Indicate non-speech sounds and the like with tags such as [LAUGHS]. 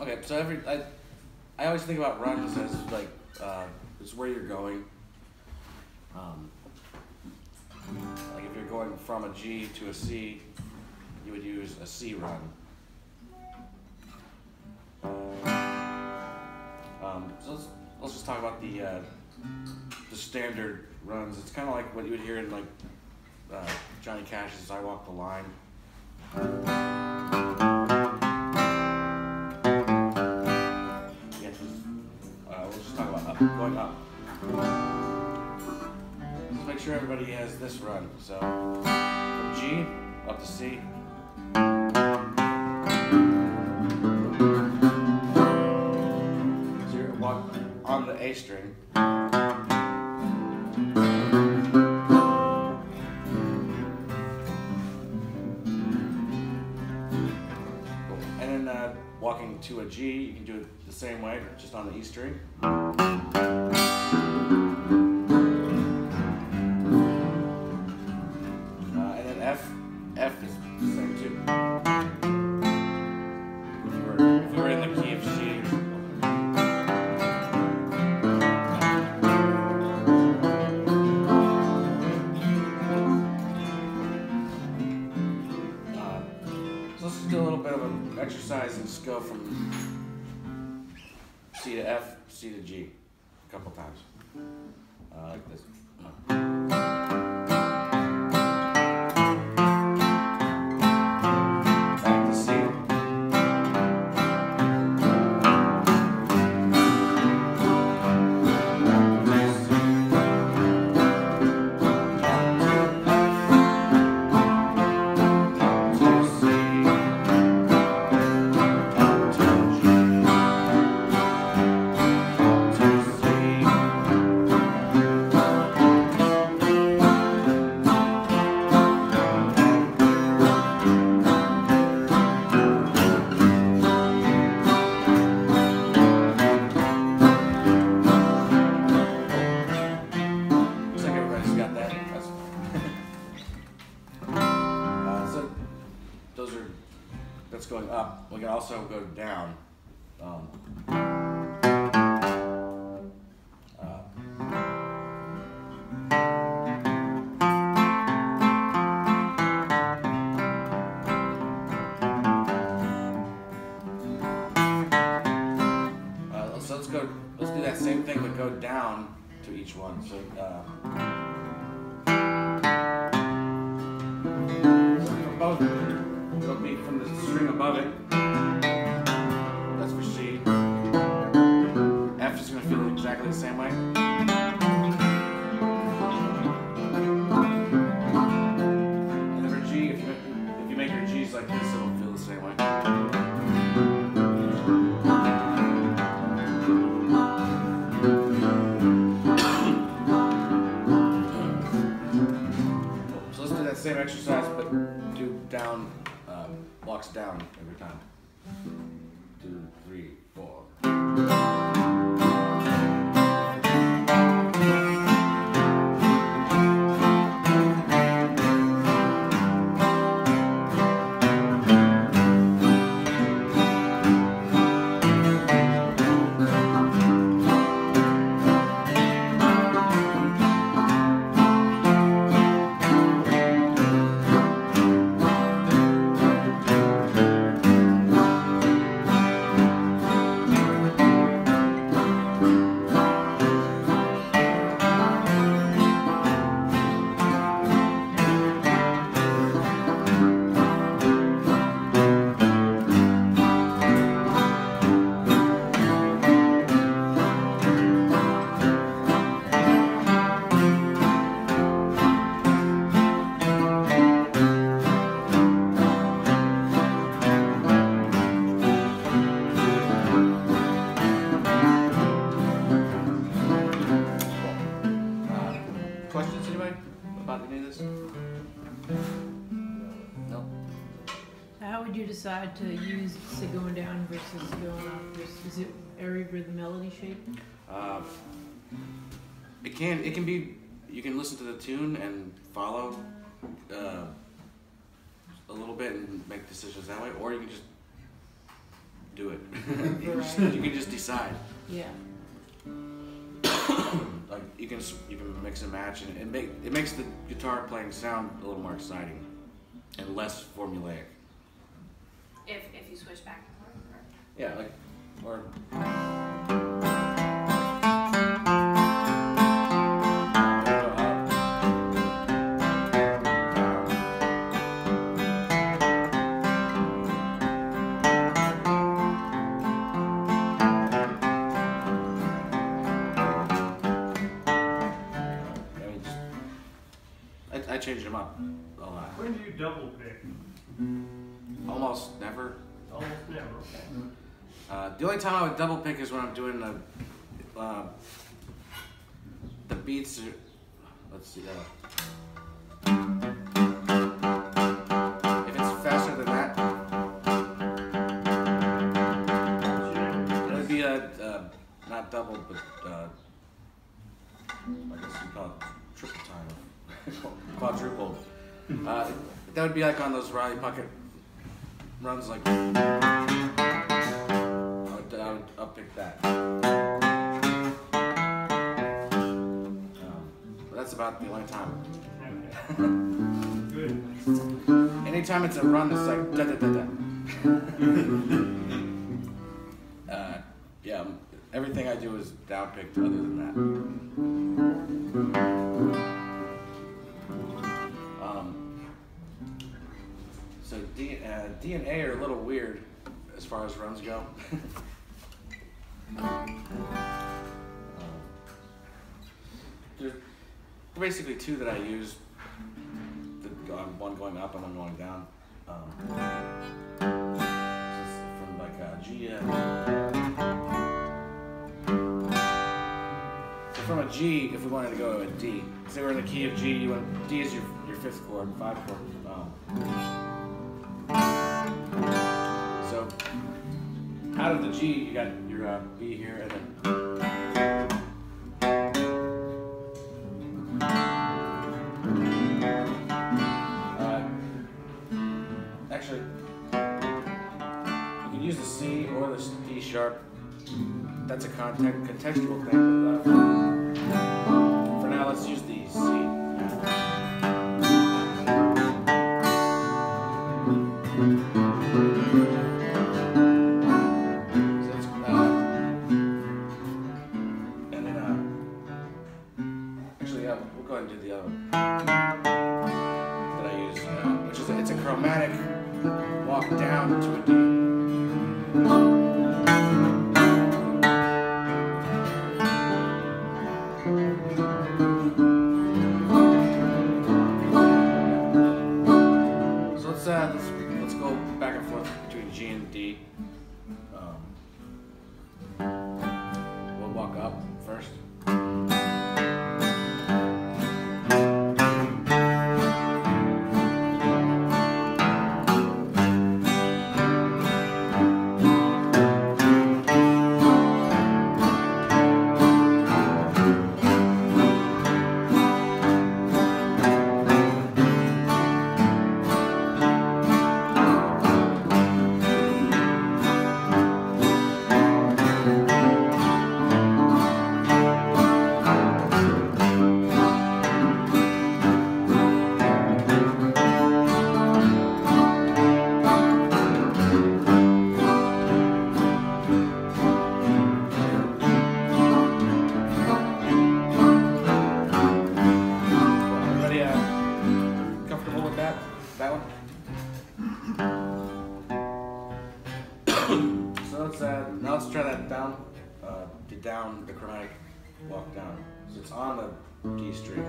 okay, so every I, I always think about runs as like uh, it's where you're going. Um, like if you're going from a G to a C, you would use a C run. Um, so let's, let's just talk about the uh, the standard runs. It's kind of like what you would hear in like uh, Johnny Cash's "I Walk the Line." Going up. Make sure everybody has this run. So from G up to C. You're walk on the A string. And then uh, walking to a G, you can do it the same way, just on the E string. C to F, C to G, a couple times, uh, like this. Back that's going up. We can also go down. Um, uh, uh, so let's go. Let's do that same thing, but go down to each one. So. Uh, string above it. That's for C. F is going to feel exactly the same way. And then for G, if you, if you make your G's like this, it'll feel the same way. [COUGHS] So let's do that same exercise, but do down, um, walks down every time. Two, three, four. About any of this? No? How would you decide to use, say, going down versus going up? Is- Is it every rhythm melody shape? Uh, it can it can be you can listen to the tune and follow uh, a little bit and make decisions that way, or you can just do it it. you, just, you can just decide. Yeah. [COUGHS] [COUGHS] Like you can you can mix and match, and it make it makes the guitar playing sound a little more exciting and less formulaic. If, if you switch back and forth. Yeah, like or. I, change them up a lot. When do you double pick? Almost never. Almost never. Uh, the only time I would double pick is when I'm doing the uh, the beats. Are, let's see. Uh, if it's faster than that, it would be a uh, not double, but uh, I guess you call it triple time, [LAUGHS] quadruple. Uh, that would be like on those Riley Puckett runs, like. I would, I would I'll pick that. Um, but that's about the only time. Good. [LAUGHS] Anytime it's a run, it's like da da da da. [LAUGHS] uh, yeah, everything I do is down picked other than that. D, and A are a little weird as far as runs go. [LAUGHS] Um, There's basically two that I use. The, um, one going up and one going down. Um, from like uh, G. Uh, so from a G, if we wanted to go to a D, say we're in the key of G, you want D is your your fifth chord, five chord. Um, out of the G, you got your uh, B here, and then. Uh, actually, you can use the C or the D sharp. That's a context, contextual thing. But, uh, for now, let's use the C. down, the chromatic walk down. So it's on the D string.